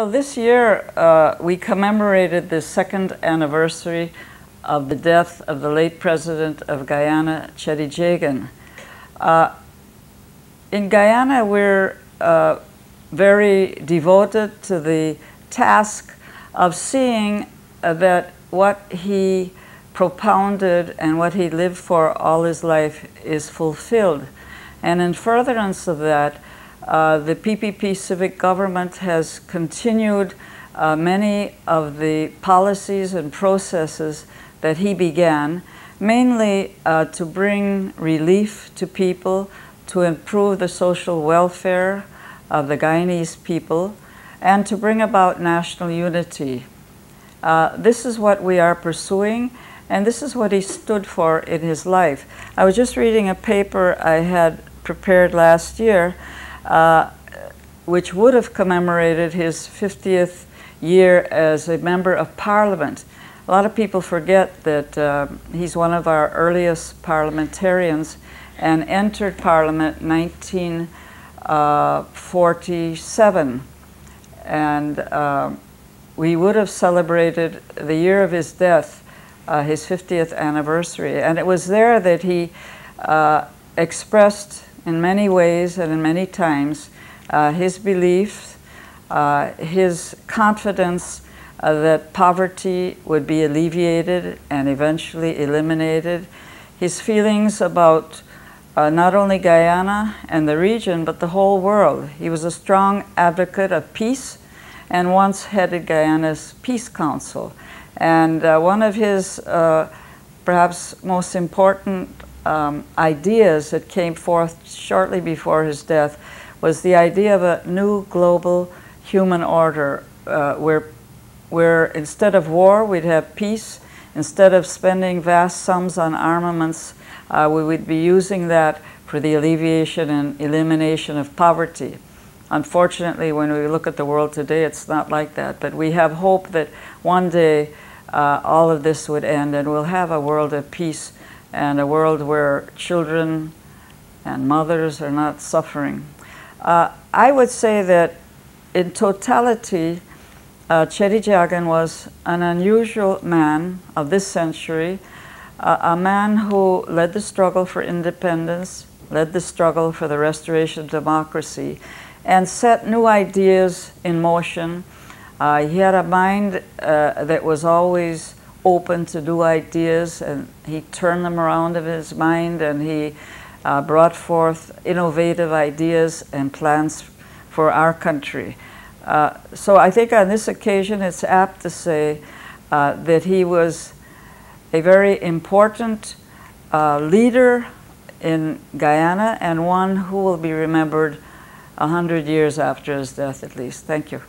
Well, this year uh, we commemorated the second anniversary of the death of the late president of Guyana, Cheddi Jagan. Uh, in Guyana, we're uh, very devoted to the task of seeing uh, that what he propounded and what he lived for all his life is fulfilled. And in furtherance of that, uh, the PPP civic government has continued uh, many of the policies and processes that he began, mainly uh, to bring relief to people, to improve the social welfare of the Guyanese people, and to bring about national unity. Uh, this is what we are pursuing, and this is what he stood for in his life. I was just reading a paper I had prepared last year, uh, which would have commemorated his 50th year as a member of parliament. A lot of people forget that uh, he's one of our earliest parliamentarians and entered parliament 1947. And uh, we would have celebrated the year of his death, uh, his 50th anniversary. And it was there that he uh, expressed in many ways and in many times uh, his beliefs, uh, his confidence uh, that poverty would be alleviated and eventually eliminated, his feelings about uh, not only Guyana and the region, but the whole world. He was a strong advocate of peace and once headed Guyana's Peace Council. And uh, one of his uh, perhaps most important um, ideas that came forth shortly before his death was the idea of a new global human order uh, where, where instead of war, we'd have peace. Instead of spending vast sums on armaments, uh, we would be using that for the alleviation and elimination of poverty. Unfortunately, when we look at the world today, it's not like that. But we have hope that one day uh, all of this would end and we'll have a world of peace and a world where children and mothers are not suffering. Uh, I would say that in totality, uh, Cheddi Jagan was an unusual man of this century, uh, a man who led the struggle for independence, led the struggle for the restoration of democracy, and set new ideas in motion. Uh, he had a mind uh, that was always open to new ideas and he turned them around in his mind and he uh, brought forth innovative ideas and plans for our country. Uh, so I think on this occasion it's apt to say uh, that he was a very important uh, leader in Guyana and one who will be remembered a hundred years after his death at least. Thank you.